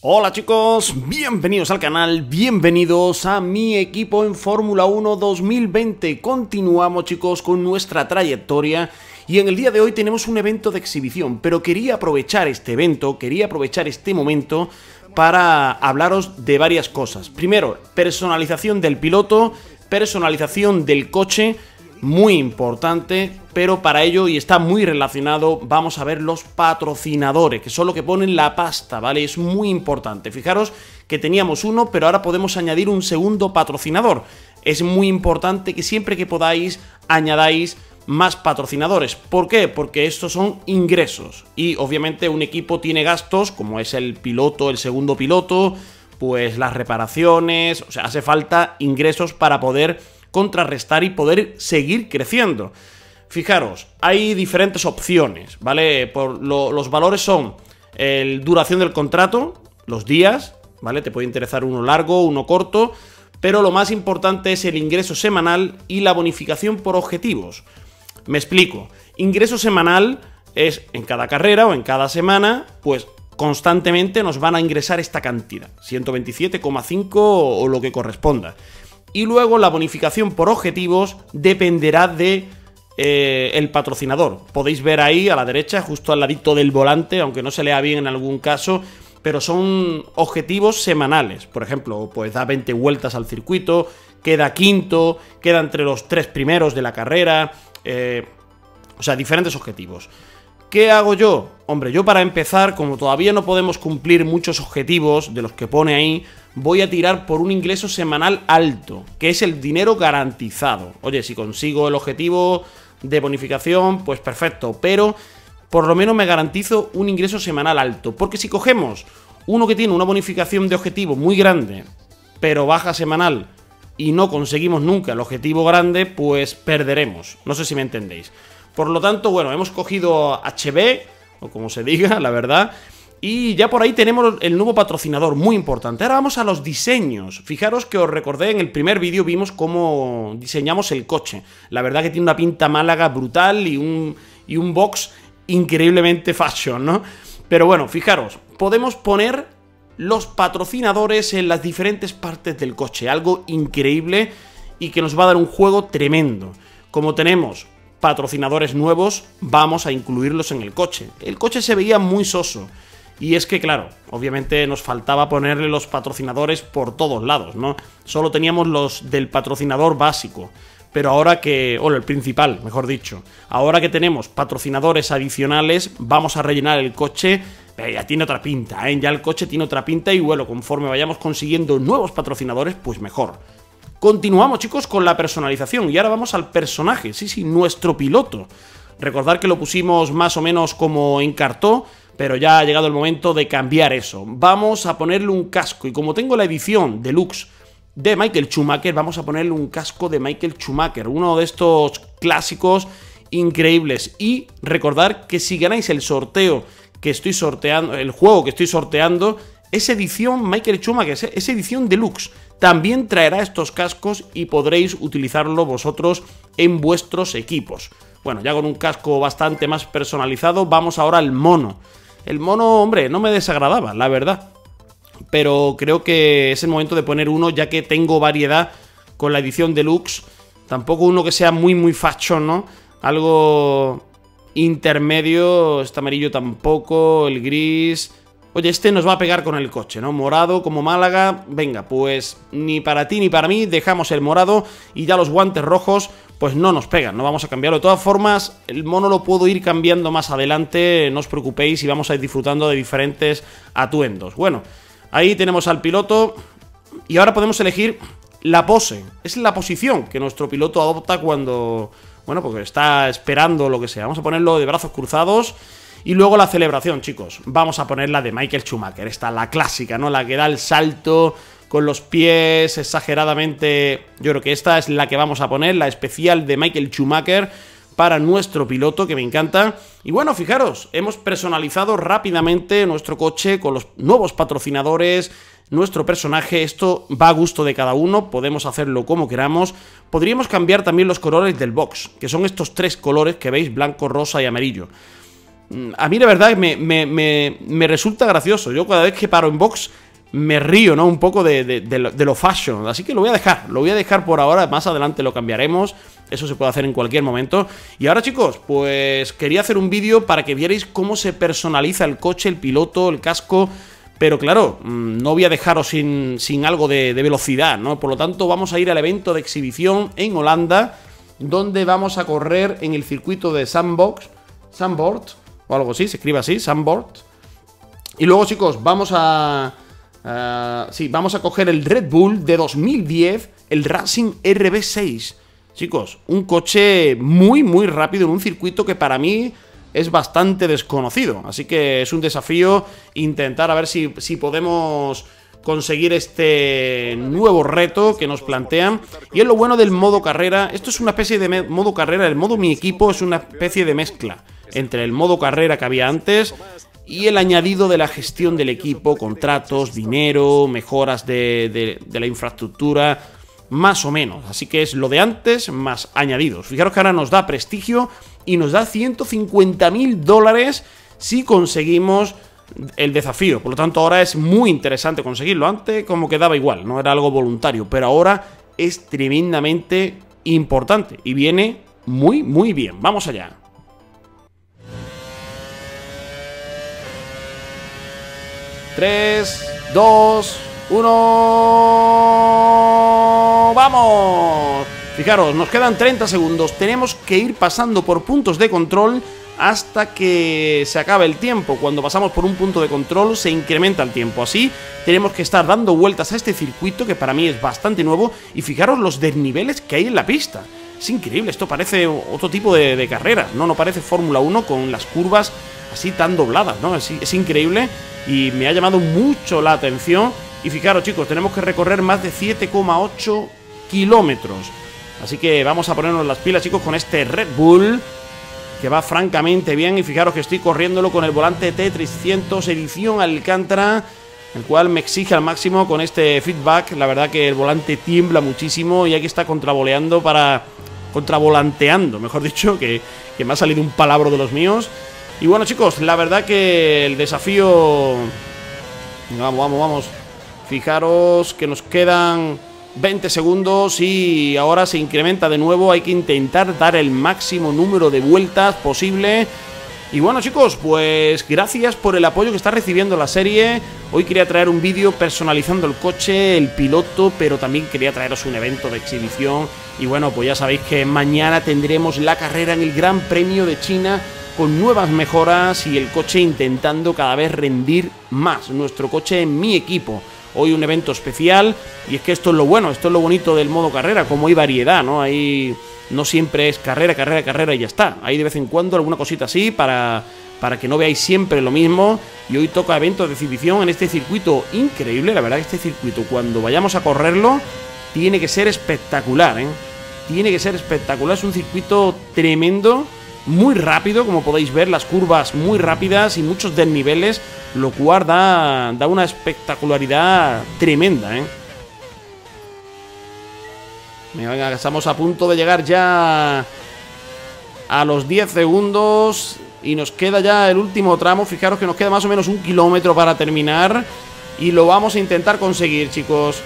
Hola chicos, bienvenidos al canal, bienvenidos a mi equipo en Fórmula 1 2020. Continuamos chicos con nuestra trayectoria. Y en el día de hoy tenemos un evento de exhibición, pero quería aprovechar este evento, quería aprovechar este momento para hablaros de varias cosas. Primero, personalización del piloto, personalización del coche, muy importante, pero para ello, y está muy relacionado, vamos a ver los patrocinadores, que son los que ponen la pasta, ¿vale? Es muy importante. Fijaros que teníamos uno, pero ahora podemos añadir un segundo patrocinador. Es muy importante que siempre que podáis añadáis más patrocinadores. ¿Por qué? Porque estos son ingresos. Y obviamente un equipo tiene gastos, como es el piloto, el segundo piloto, pues las reparaciones, o sea, hace falta ingresos para poder contrarrestar y poder seguir creciendo. Fijaros, hay diferentes opciones, ¿vale? Por los valores son el duración del contrato, los días, ¿vale? Te puede interesar uno largo, uno corto, pero lo más importante es el ingreso semanal y la bonificación por objetivos. Me explico. Ingreso semanal es en cada carrera o en cada semana, pues constantemente nos van a ingresar esta cantidad, 127,5 o lo que corresponda. Y luego la bonificación por objetivos dependerá de eh, el patrocinador. Podéis ver ahí a la derecha, justo al ladito del volante, aunque no se lea bien en algún caso, pero son objetivos semanales. Por ejemplo, pues da 20 vueltas al circuito, queda quinto, queda entre los tres primeros de la carrera, eh, o sea, diferentes objetivos. ¿Qué hago yo? Hombre, yo para empezar, como todavía no podemos cumplir muchos objetivos de los que pone ahí, voy a tirar por un ingreso semanal alto, que es el dinero garantizado. Oye, si consigo el objetivo de bonificación, pues perfecto, pero por lo menos me garantizo un ingreso semanal alto, porque si cogemos uno que tiene una bonificación de objetivo muy grande, pero baja semanal, y no conseguimos nunca el objetivo grande, pues perderemos. No sé si me entendéis. Por lo tanto, bueno, hemos cogido HB, o como se diga, la verdad. Y ya por ahí tenemos el nuevo patrocinador, muy importante. Ahora vamos a los diseños. Fijaros que os recordé en el primer vídeo vimos cómo diseñamos el coche. La verdad que tiene una pinta Málaga brutal y un, y un box increíblemente fashion, ¿no? Pero bueno, fijaros, podemos poner los patrocinadores en las diferentes partes del coche. Algo increíble y que nos va a dar un juego tremendo. Como tenemos patrocinadores nuevos, vamos a incluirlos en el coche. El coche se veía muy soso. Y es que, claro, obviamente nos faltaba ponerle los patrocinadores por todos lados, ¿no? Solo teníamos los del patrocinador básico. Pero ahora que, o el principal, mejor dicho, ahora que tenemos patrocinadores adicionales, vamos a rellenar el coche. Ya tiene otra pinta, ¿eh? Ya el coche tiene otra pinta y bueno, conforme vayamos consiguiendo nuevos patrocinadores, pues mejor. Continuamos chicos con la personalización y ahora vamos al personaje, sí, sí, nuestro piloto. Recordar que lo pusimos más o menos como encartó, pero ya ha llegado el momento de cambiar eso. Vamos a ponerle un casco y como tengo la edición deluxe de Michael Schumacher, vamos a ponerle un casco de Michael Schumacher, uno de estos clásicos increíbles. Y recordar que si ganáis el sorteo que estoy sorteando, el juego que estoy sorteando, es edición Michael Schumacher, es edición deluxe también traerá estos cascos y podréis utilizarlo vosotros en vuestros equipos. Bueno, ya con un casco bastante más personalizado, vamos ahora al mono. El mono, hombre, no me desagradaba, la verdad. Pero creo que es el momento de poner uno, ya que tengo variedad con la edición deluxe. Tampoco uno que sea muy, muy fashion, ¿no? Algo intermedio, este amarillo tampoco, el gris, Oye, este nos va a pegar con el coche, ¿no? Morado como Málaga. Venga, pues ni para ti ni para mí dejamos el morado y ya los guantes rojos pues no nos pegan, no vamos a cambiarlo. De todas formas, el mono lo puedo ir cambiando más adelante, no os preocupéis y vamos a ir disfrutando de diferentes atuendos. Bueno, ahí tenemos al piloto y ahora podemos elegir la pose. Es la posición que nuestro piloto adopta cuando, bueno, porque está esperando lo que sea. Vamos a ponerlo de brazos cruzados y luego la celebración, chicos. Vamos a poner la de Michael Schumacher. Esta, la clásica, ¿no? La que da el salto con los pies exageradamente... Yo creo que esta es la que vamos a poner, la especial de Michael Schumacher para nuestro piloto, que me encanta. Y bueno, fijaros, hemos personalizado rápidamente nuestro coche con los nuevos patrocinadores, nuestro personaje. Esto va a gusto de cada uno, podemos hacerlo como queramos. Podríamos cambiar también los colores del box, que son estos tres colores que veis, blanco, rosa y amarillo. A mí la verdad me, me, me, resulta gracioso. Yo cada vez que paro en box me río, ¿no? Un poco de, de, lo, de, lo, fashion. Así que lo voy a dejar. Lo voy a dejar por ahora. Más adelante lo cambiaremos. Eso se puede hacer en cualquier momento. Y ahora, chicos, pues quería hacer un vídeo para que vierais cómo se personaliza el coche, el piloto, el casco. Pero claro, mm, no voy a dejaros sin, sin algo de, de velocidad, ¿no? Por lo tanto, vamos a ir al evento de exhibición en Holanda donde vamos a correr en el circuito de Sandbox, Sandboard, o algo así, se escribe así, Sandboard. Y luego, chicos, vamos a... sí, vamos a coger el Red Bull de 2010, el Racing RB6. Chicos, un coche muy, muy rápido en un circuito que para mí es bastante desconocido. Así que es un desafío intentar a ver si, si podemos conseguir este nuevo reto que nos plantean. Y es lo bueno del modo carrera. Esto es una especie de modo carrera. El modo mi equipo es una especie de mezcla entre el modo carrera que había antes y el añadido de la gestión del equipo, contratos, dinero, mejoras de, la infraestructura, más o menos. Así que es lo de antes más añadidos. Fijaros que ahora nos da prestigio y nos da 150 mil dólares si conseguimos el desafío. Por lo tanto, ahora es muy interesante conseguirlo. Antes como quedaba igual, no era algo voluntario, pero ahora es tremendamente importante y viene muy, muy bien. Vamos allá. Tres, dos, uno... ¡Vamos! Fijaros, nos quedan 30 segundos. Tenemos que ir pasando por puntos de control hasta que se acabe el tiempo. Cuando pasamos por un punto de control se incrementa el tiempo. Así tenemos que estar dando vueltas a este circuito que para mí es bastante nuevo y fijaros los desniveles que hay en la pista. Es increíble, esto parece otro tipo de, carrera, ¿no? No parece Fórmula 1 con las curvas así tan dobladas, ¿no? Es, increíble y me ha llamado mucho la atención. Y fijaros chicos, tenemos que recorrer más de 7,8 kilómetros. Así que vamos a ponernos las pilas chicos con este Red Bull que va francamente bien y fijaros que estoy corriéndolo con el volante T300 edición Alcántara el cual me exige al máximo con este feedback, la verdad que el volante tiembla muchísimo y aquí está contravoleando para... contravolanteando, mejor dicho, que, que me ha salido un palabro de los míos. Y bueno chicos, la verdad que el desafío... Vamos, vamos, vamos. Fijaros que nos quedan 20 segundos y ahora se incrementa de nuevo. Hay que intentar dar el máximo número de vueltas posible. Y bueno chicos, pues gracias por el apoyo que está recibiendo la serie. Hoy quería traer un vídeo personalizando el coche, el piloto, pero también quería traeros un evento de exhibición. Y bueno, pues ya sabéis que mañana tendremos la carrera en el Gran Premio de China con nuevas mejoras y el coche intentando cada vez rendir más. Nuestro coche en mi equipo hoy un evento especial y es que esto es lo bueno, esto es lo bonito del modo carrera, como hay variedad, ¿no? Hay no siempre es carrera, carrera, carrera y ya está. Hay de vez en cuando alguna cosita así para para que no veáis siempre lo mismo. Y hoy toca evento de exhibición en este circuito increíble. La verdad este circuito, cuando vayamos a correrlo, tiene que ser espectacular, ¿eh? Tiene que ser espectacular. Es un circuito tremendo, muy rápido, como podéis ver, las curvas muy rápidas y muchos desniveles lo cual da, da una espectacularidad tremenda, ¿eh? Venga, estamos a punto de llegar ya a los 10 segundos y nos queda ya el último tramo. Fijaros que nos queda más o menos un kilómetro para terminar y lo vamos a intentar conseguir, chicos.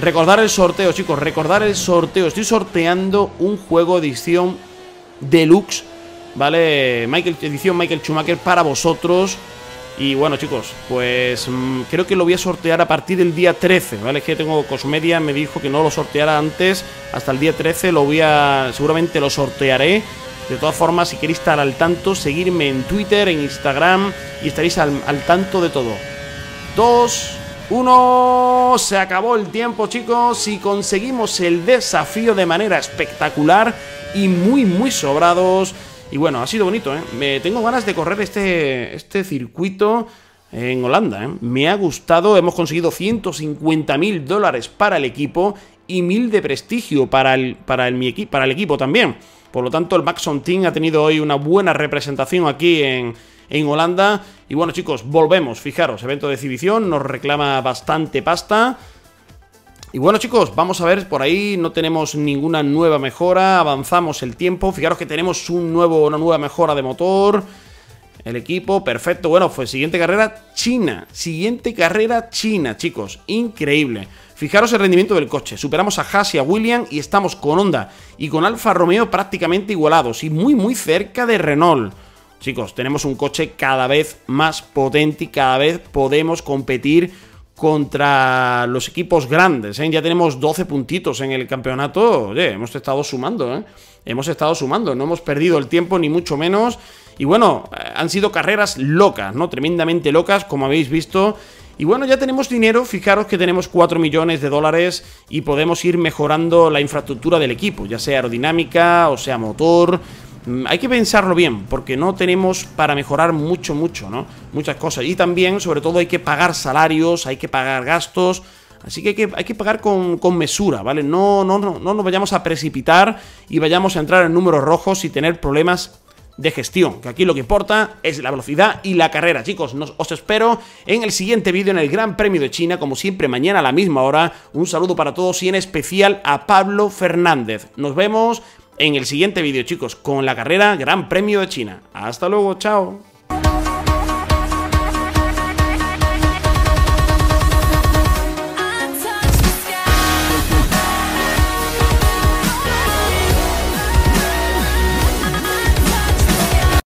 Recordar el sorteo, chicos, recordar el sorteo. Estoy sorteando un juego edición deluxe, ¿vale? Michael, edición Michael Schumacher para vosotros. Y bueno, chicos, pues mm, creo que lo voy a sortear a partir del día 13, ¿vale? Es que tengo Cosmedia, me dijo que no lo sorteara antes, hasta el día 13 lo voy a... seguramente lo sortearé. De todas formas, si queréis estar al tanto, seguirme en Twitter, en Instagram y estaréis al, al tanto de todo. Dos, uno, se acabó el tiempo chicos y conseguimos el desafío de manera espectacular y muy muy sobrados. Y bueno, ha sido bonito, ¿eh? Me tengo ganas de correr este, este circuito en Holanda, ¿eh? Me ha gustado, hemos conseguido 150 mil dólares para el equipo y mil de prestigio para el, para, el, para el equipo también. Por lo tanto, el Maxon Team ha tenido hoy una buena representación aquí en, en Holanda. Y bueno, chicos, volvemos. Fijaros, evento de exhibición, nos reclama bastante pasta. Y bueno chicos, vamos a ver, por ahí no tenemos ninguna nueva mejora, avanzamos el tiempo, fijaros que tenemos un nuevo, una nueva mejora de motor, El equipo, perfecto. Bueno, pues siguiente carrera, China. Siguiente carrera, China, chicos. Increíble. Fijaros el rendimiento del coche. Superamos a Haas y a William y estamos con Honda y con Alfa Romeo prácticamente igualados y muy muy cerca de Renault. Chicos, tenemos un coche cada vez más potente y cada vez podemos competir contra los equipos grandes. ¿eh? Ya tenemos 12 puntitos en el campeonato. Oye, hemos estado sumando, ¿eh? Hemos estado sumando, no hemos perdido el tiempo ni mucho menos. Y bueno, eh, han sido carreras locas, ¿no? Tremendamente locas, como habéis visto. Y bueno, ya tenemos dinero, fijaros que tenemos 4 millones de dólares y podemos ir mejorando la infraestructura del equipo, ya sea aerodinámica o sea motor. Mm, hay que pensarlo bien, porque no tenemos para mejorar mucho, mucho, ¿no? Muchas cosas. Y también, sobre todo, hay que pagar salarios, hay que pagar gastos. Así que hay que, pagar con, con, mesura, ¿vale? No, no, no, no nos vayamos a precipitar y vayamos a entrar en números rojos y tener problemas de gestión, que aquí lo que importa es la velocidad y la carrera. Chicos, nos, os espero en el siguiente vídeo en el Gran Premio de China, como siempre mañana a la misma hora. Un saludo para todos y en especial a Pablo Fernández. Nos vemos en el siguiente vídeo, chicos, con la carrera Gran Premio de China. Hasta luego, chao.